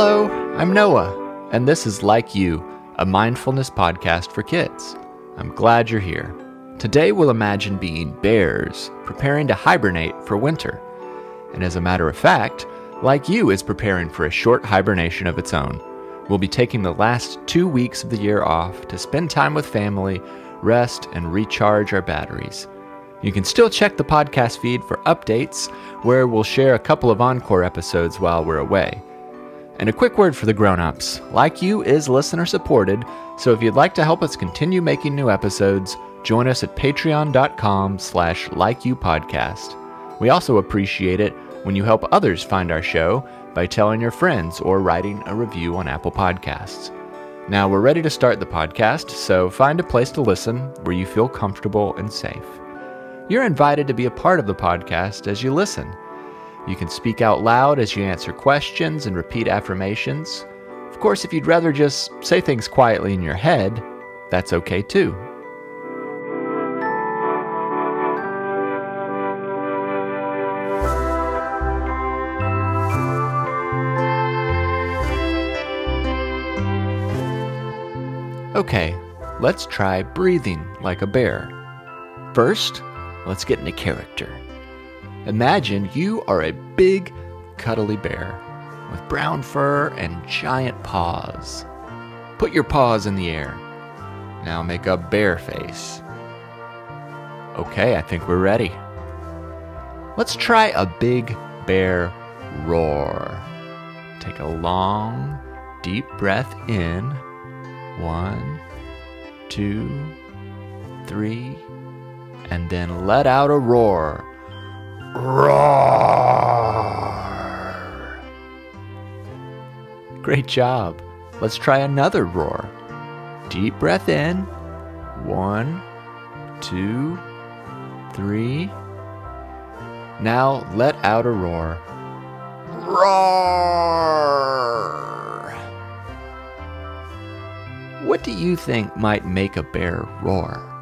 Hello, I'm Noah, and this is Like You, a mindfulness podcast for kids. I'm glad you're here. Today we'll imagine being bears preparing to hibernate for winter. And as a matter of fact, Like You is preparing for a short hibernation of its own. We'll be taking the last two weeks of the year off to spend time with family, rest, and recharge our batteries. You can still check the podcast feed for updates, where we'll share a couple of encore episodes while we're away. And a quick word for the grown-ups. Like You is listener supported, so if you'd like to help us continue making new episodes, join us at patreon.com slash likeyoupodcast. We also appreciate it when you help others find our show by telling your friends or writing a review on Apple Podcasts. Now we're ready to start the podcast, so find a place to listen where you feel comfortable and safe. You're invited to be a part of the podcast as you listen. You can speak out loud as you answer questions and repeat affirmations. Of course, if you'd rather just say things quietly in your head, that's okay too. Okay, let's try breathing like a bear. First, let's get into character. Imagine you are a big, cuddly bear with brown fur and giant paws. Put your paws in the air. Now make a bear face. Okay, I think we're ready. Let's try a big bear roar. Take a long, deep breath in. One, two, three, and then let out a roar. Roar! Great job. Let's try another roar. Deep breath in. One, two, three. Now let out a roar. Roar! What do you think might make a bear roar?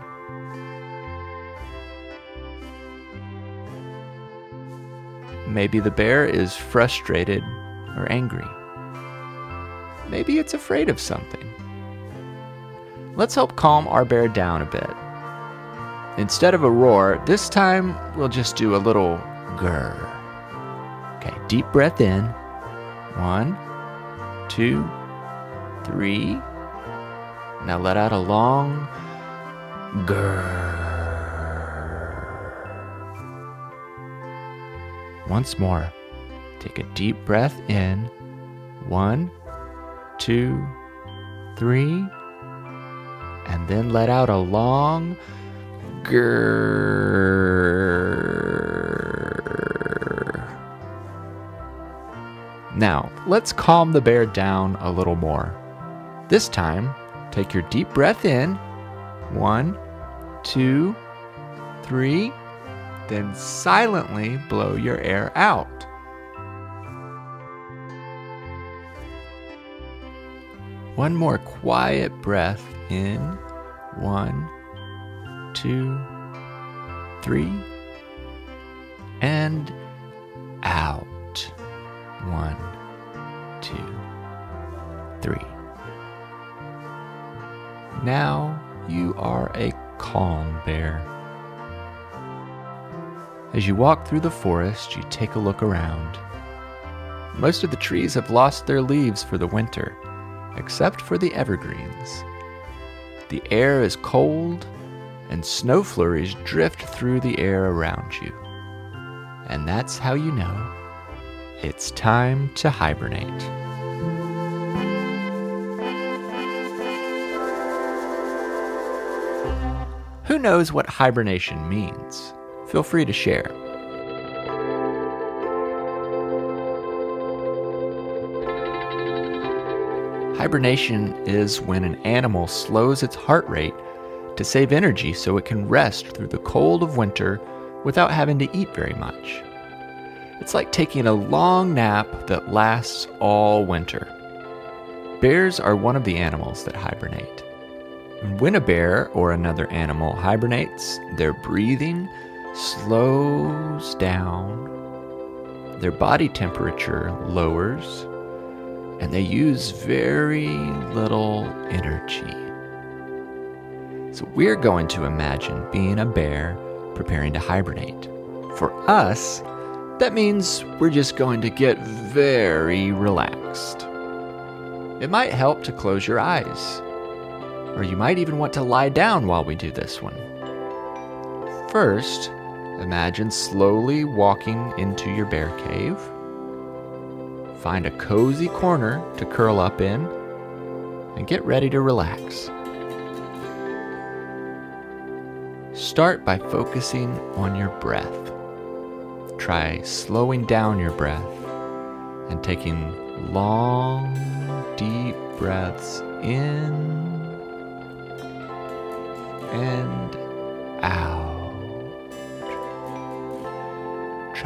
Maybe the bear is frustrated or angry. Maybe it's afraid of something. Let's help calm our bear down a bit. Instead of a roar, this time we'll just do a little grr. Okay, deep breath in. One, two, three. Now let out a long grr. Once more, take a deep breath in. One, two, three. And then let out a long grrr. Now, let's calm the bear down a little more. This time, take your deep breath in. One, two, three. Then silently blow your air out. One more quiet breath in. One, two, three. And As you walk through the forest, you take a look around. Most of the trees have lost their leaves for the winter, except for the evergreens. The air is cold, and snow flurries drift through the air around you. And that's how you know it's time to hibernate. Who knows what hibernation means? Feel free to share. Hibernation is when an animal slows its heart rate to save energy so it can rest through the cold of winter without having to eat very much. It's like taking a long nap that lasts all winter. Bears are one of the animals that hibernate. When a bear or another animal hibernates, their breathing slows down, their body temperature lowers, and they use very little energy. So we're going to imagine being a bear preparing to hibernate. For us, that means we're just going to get very relaxed. It might help to close your eyes, or you might even want to lie down while we do this one. First, imagine slowly walking into your bear cave. Find a cozy corner to curl up in and get ready to relax. Start by focusing on your breath. Try slowing down your breath and taking long, deep breaths in and out.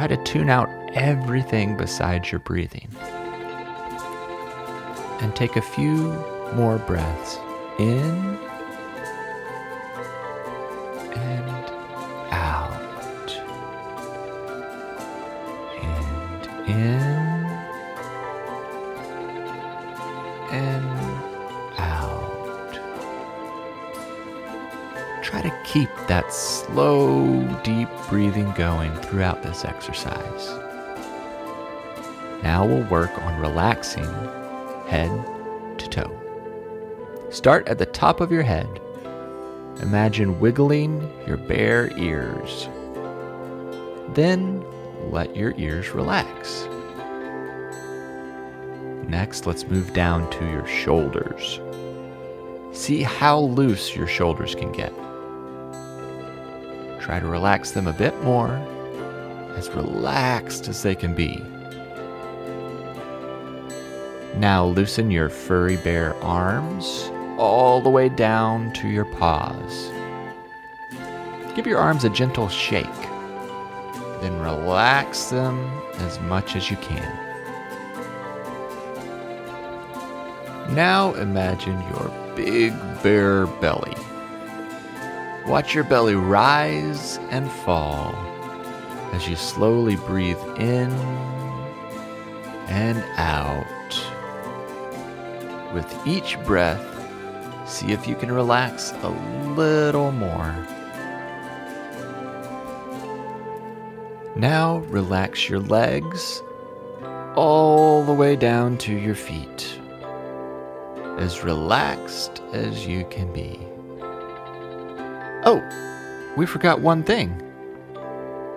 Try to tune out everything besides your breathing. And take a few more breaths in and out. And in and keep that slow, deep breathing going throughout this exercise. Now we'll work on relaxing head to toe. Start at the top of your head. Imagine wiggling your bear ears. Then let your ears relax. Next, let's move down to your shoulders. See how loose your shoulders can get. Try to relax them a bit more, as relaxed as they can be. Now loosen your furry bear arms all the way down to your paws. Give your arms a gentle shake. Then relax them as much as you can. Now imagine your big bear belly. Watch your belly rise and fall as you slowly breathe in and out. With each breath, see if you can relax a little more. Now relax your legs all the way down to your feet. As relaxed as you can be. Oh, we forgot one thing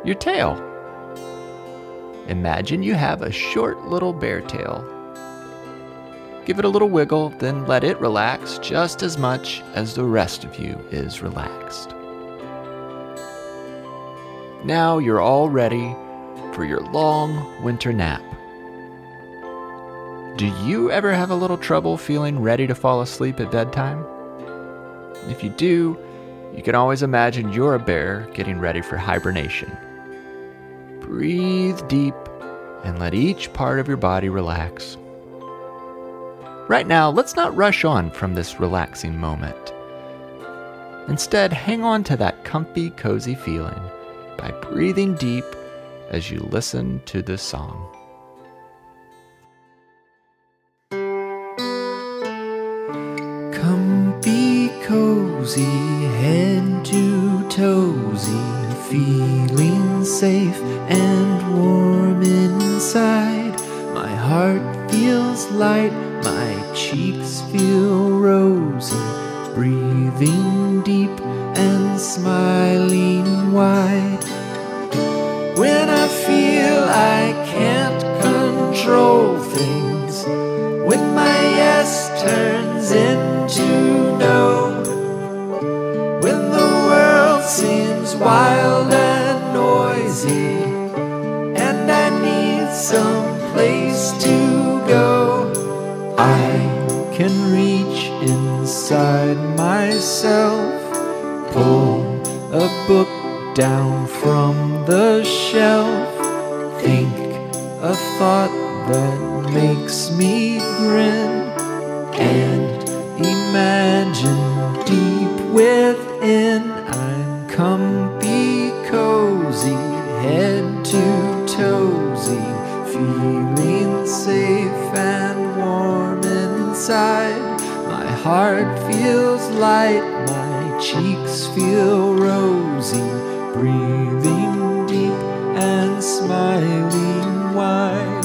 your tail. Imagine you have a short little bear tail. Give it a little wiggle, then let it relax just as much as the rest of you is relaxed. Now you're all ready for your long winter nap. Do you ever have a little trouble feeling ready to fall asleep at bedtime? If you do, you can always imagine you're a bear getting ready for hibernation. Breathe deep and let each part of your body relax. Right now, let's not rush on from this relaxing moment. Instead, hang on to that comfy, cozy feeling by breathing deep as you listen to this song. Cozy, head to toesy, feeling safe and warm inside. My heart feels light, my cheeks feel rosy, breathing deep and smiling wide. When I feel I can't control things, when my yes turns into wild and noisy, and I need some place to go, I can reach inside myself pull a book down from the shelf. Think a thought that makes me grin. And imagine deep within I'm comfy, cozy, head to toesy, feeling safe and warm. Inside. My heart feels light, my cheeks feel rosy, breathing deep and smiling wide.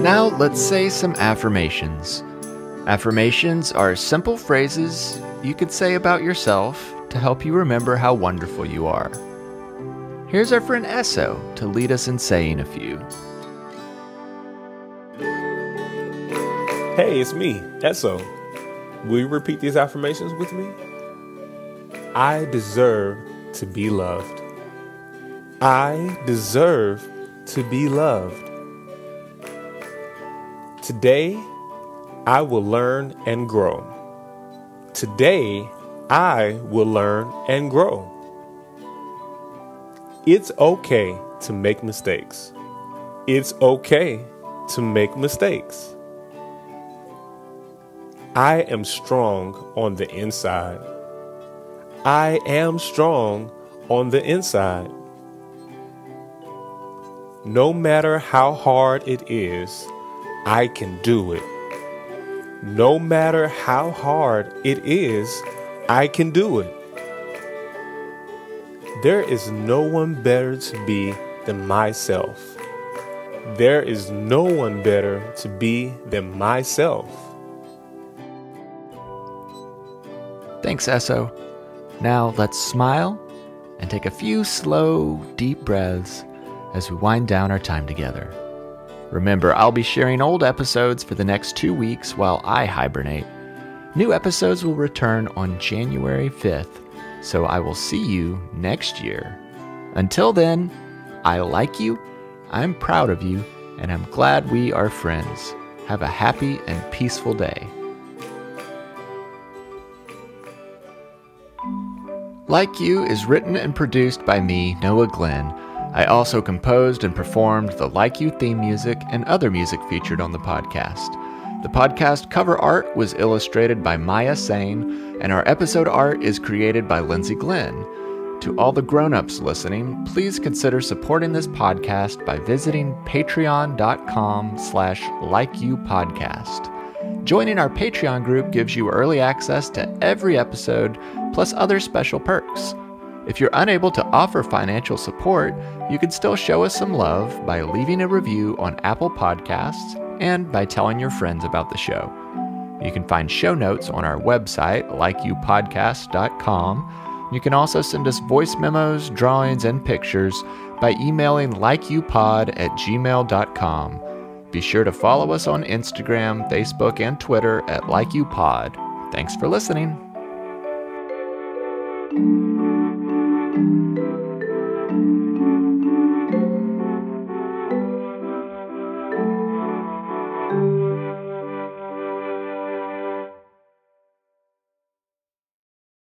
Now let's say some affirmations. Affirmations are simple phrases you can say about yourself to help you remember how wonderful you are. Here's our friend Esso to lead us in saying a few. Hey, it's me, Esso. Will you repeat these affirmations with me? I deserve to be loved. I deserve to be loved. Today, I will learn and grow. Today, I will learn and grow. It's okay to make mistakes. It's okay to make mistakes. I am strong on the inside. I am strong on the inside. No matter how hard it is, I can do it. No matter how hard it is, I can do it. There is no one better to be than myself. There is no one better to be than myself. Thanks, Esso. Now let's smile and take a few slow, deep breaths as we wind down our time together. Remember, I'll be sharing old episodes for the next two weeks while I hibernate. New episodes will return on January 5th, so I will see you next year. Until then, I like you, I'm proud of you, and I'm glad we are friends. Have a happy and peaceful day. Like You is written and produced by me, Noah Glenn. I also composed and performed the Like You theme music and other music featured on the podcast. The podcast cover art was illustrated by Maya Sane, and our episode art is created by Lindsay Glenn. To all the grown-ups listening, please consider supporting this podcast by visiting patreon.com slash likeyoupodcast. Joining our Patreon group gives you early access to every episode, plus other special perks. If you're unable to offer financial support, you can still show us some love by leaving a review on Apple Podcasts and by telling your friends about the show. You can find show notes on our website, likeyoupodcast.com. You can also send us voice memos, drawings, and pictures by emailing likeyoupod at gmail.com. Be sure to follow us on Instagram, Facebook, and Twitter at likeyoupod. Thanks for listening.